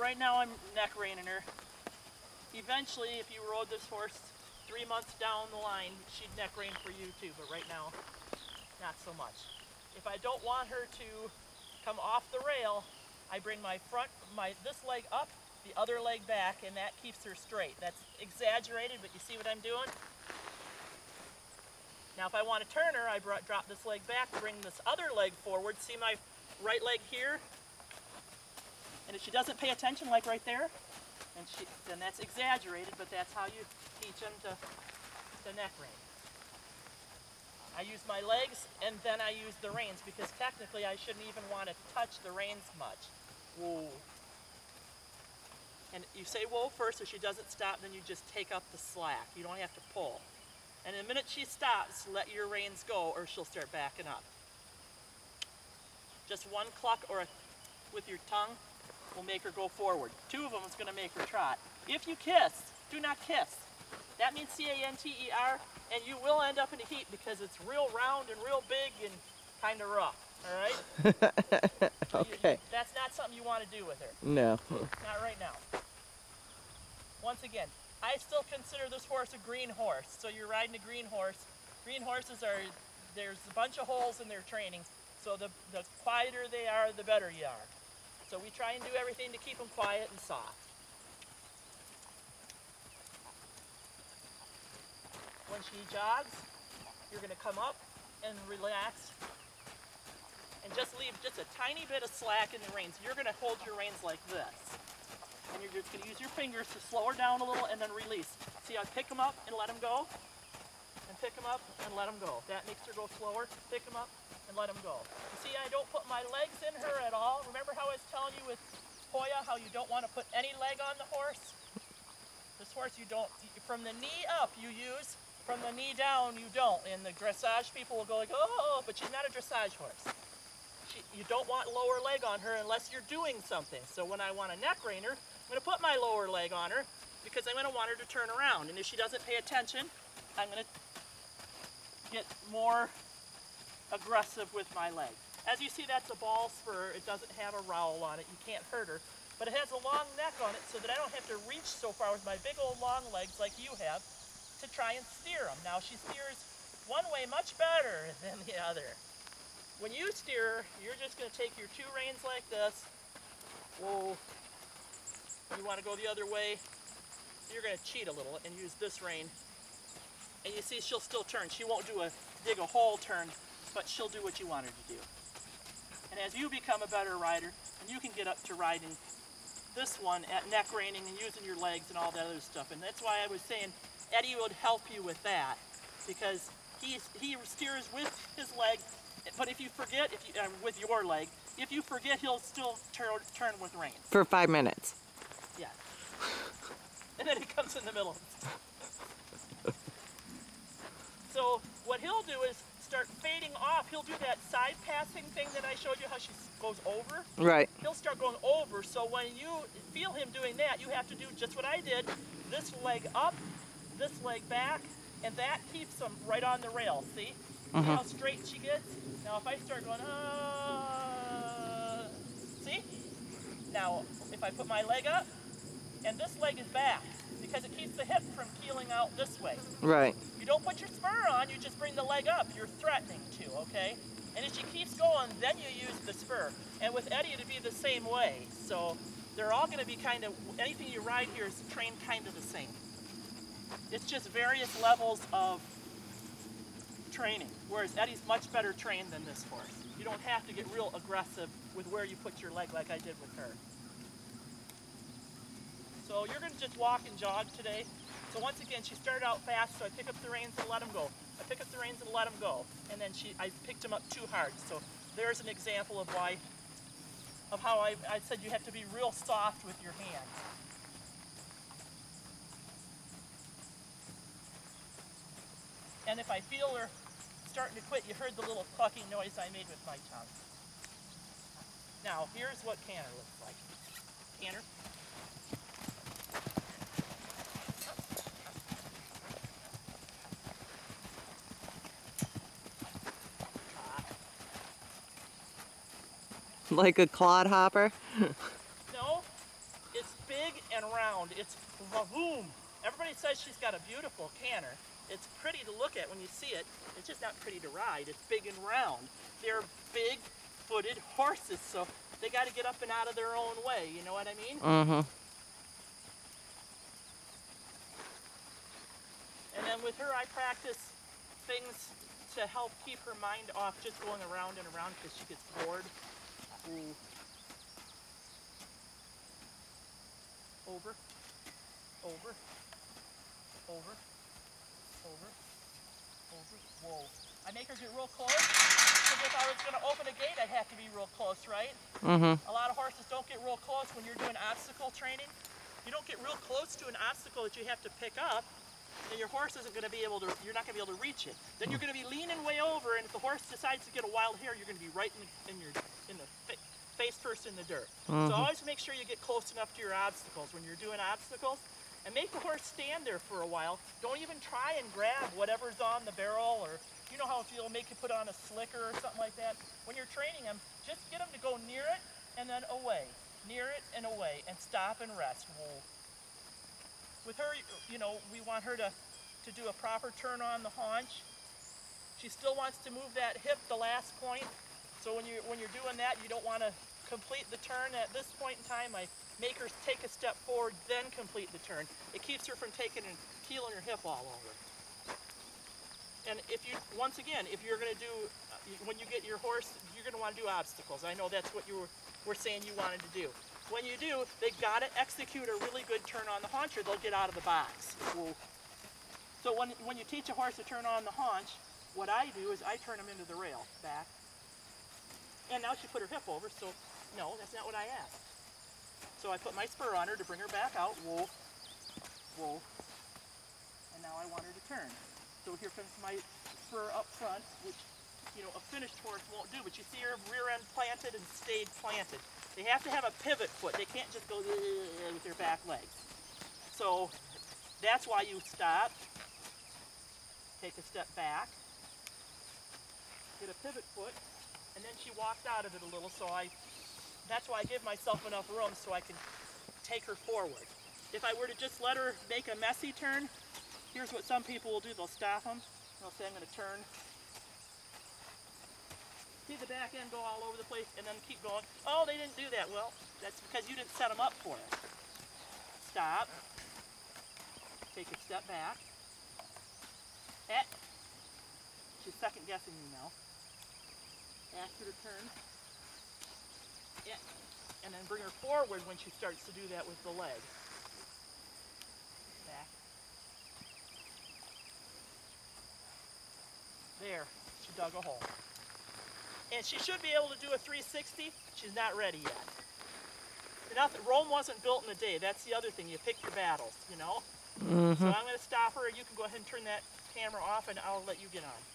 Right now I'm neck reining her. Eventually, if you rode this horse three months down the line, she'd neck rein for you too, but right now, not so much. If I don't want her to come off the rail, I bring my front, my this leg up, the other leg back, and that keeps her straight. That's exaggerated, but you see what I'm doing? Now if I want to turn her, I brought, drop this leg back, bring this other leg forward. See my right leg here? And if she doesn't pay attention, like right there, and she, then that's exaggerated, but that's how you teach them to, to neck rein. I use my legs and then I use the reins because technically I shouldn't even want to touch the reins much. Whoa. And you say whoa first so she doesn't stop, then you just take up the slack. You don't have to pull. And the minute she stops, let your reins go or she'll start backing up. Just one cluck or a, with your tongue will make her go forward. Two of them is going to make her trot. If you kiss, do not kiss. That means C-A-N-T-E-R, and you will end up in a heap because it's real round and real big and kind of rough. All right? So you- Okay. that's not something you want to do with her. No. Not right now. Once again, I still consider this horse a green horse. So you're riding a green horse. Green horses are, there's a bunch of holes in their training. So the, the quieter they are, the better you are. So we try and do everything to keep them quiet and soft. When she jogs, you're going to come up and relax and just leave just a tiny bit of slack in the reins. You're going to hold your reins like this. And you're just going to use your fingers to slow her down a little and then release. See, I pick them up and let them go. And pick them up and let them go. That makes her go slower. Pick them up and let them go. You see, I don't put my legs in her at all. Remember how I was telling you with Hoya how you don't want to put any leg on the horse? This horse you don't, from the knee up you use, from the knee down you don't. And the dressage people will go like, oh, but she's not a dressage horse she, you don't want lower leg on her unless you're doing something. So when I want a neck reiner, I'm going to put my lower leg on her because I'm going to want her to turn around. And if she doesn't pay attention, I'm going to get more aggressive with my leg. As you see, that's a ball spur. It doesn't have a rowel on it. You can't hurt her. But it has a long neck on it so that I don't have to reach so far with my big old long legs like you have to try and steer them. Now she steers one way much better than the other. When you steer, you're just going to take your two reins like this. Whoa. You want to go the other way. You're going to cheat a little and use this rein. And you see she'll still turn. She won't do a dig a hole turn, but she'll do what you want her to do. And as you become a better rider, and you can get up to riding this one at neck reining and using your legs and all that other stuff. And that's why I was saying Eddie would help you with that because he, he steers with his leg but if you forget, if you, uh, with your leg, if you forget, he'll still turn, turn with reins. For five minutes. Yeah. And then he comes in the middle. so what he'll do is start fading off. He'll do that side passing thing that I showed you how she goes over. Right. He'll start going over. So when you feel him doing that, you have to do just what I did. This leg up, this leg back, and that keeps him right on the rail. See? See how straight she gets? Now if I start going, uh, see? Now if I put my leg up, and this leg is back, because it keeps the hip from keeling out this way. Right. You don't put your spur on, you just bring the leg up. You're threatening to, okay? And as she keeps going, then you use the spur. And with Eddie, it'd be the same way. So they're all going to be kind of, anything you ride here is trained kind of the same. It's just various levels of training, whereas Eddie's much better trained than this horse. You don't have to get real aggressive with where you put your leg like I did with her. So you're going to just walk and jog today. So once again, she started out fast, so I pick up the reins and let him go. I pick up the reins and let him go. And then she, I picked him up too hard. So there's an example of why, of how I, I said you have to be real soft with your hands. And if I feel her starting to quit, you heard the little clucking noise I made with my tongue. Now, here's what canter looks like. Canter. Like a clod hopper. No, it's big and round. It's vavoom. Everybody says she's got a beautiful canter. It's pretty to look at when you see it. It's just not pretty to ride. It's big and round. They're big footed horses, so they got to get up and out of their own way. You know what I mean? Mm-hmm. And then with her, I practice things to help keep her mind off just going around and around because she gets bored. Over, over, over, over, over. Whoa. I make her get real close because if I was going to open a gate, I'd have to be real close, right? Mm-hmm. A lot of horses don't get real close when you're doing obstacle training. You don't get real close to an obstacle that you have to pick up, then your horse isn't going to be able to, you're not going to be able to reach it. Then you're going to be leaning way over, and if the horse decides to get a wild hair, you're going to be right in, in your, in the fa- face first in the dirt. So mm-hmm. always make sure you get close enough to your obstacles when you're doing obstacles, and make the horse stand there for a while. Don't even try and grab whatever's on the barrel, or you know how if you'll make you put on a slicker or something like that. When you're training them, just get them to go near it and then away, near it and away, and stop and rest. Whoa. With her, you know, we want her to, to do a proper turn on the haunch. She still wants to move that hip the last point. So when you when you're doing that, you don't want to complete the turn at this point in time. I make her take a step forward, then complete the turn. It keeps her from taking and keeling her hip all over. And if you, once again, if you're going to do, uh, when you get your horse, you're going to want to do obstacles. I know that's what you were, were saying you wanted to do. When you do, they got to execute a really good turn on the haunch or they'll get out of the box. So when, when you teach a horse to turn on the haunch, what I do is I turn him into the rail, back. And now she put her hip over, so no, that's not what I asked. So I put my spur on her to bring her back out, whoa, whoa. And now I want her to turn. So here comes my spur up front, which, you know, a finished horse won't do, but you see her rear end planted and stayed planted. They have to have a pivot foot. They can't just go with their back legs. So that's why you stop, take a step back, get a pivot foot, and then she walked out of it a little, so I, that's why I give myself enough room so I can take her forward. If I were to just let her make a messy turn, here's what some people will do. They'll stop them. They'll say, I'm going to turn. See the back end go all over the place and then keep going. Oh, they didn't do that. Well, that's because you didn't set them up for it. Stop. Take a step back. Eh. She's second guessing you now. Ask her to turn. Yeah. And then bring her forward when she starts to do that with the leg. Back. There. She dug a hole. And she should be able to do a 360. She's not ready yet. Nothing, Rome wasn't built in a day. That's the other thing. You pick your battles, you know? Mm -hmm. So I'm going to stop her. You can go ahead and turn that camera off and I'll let you get on.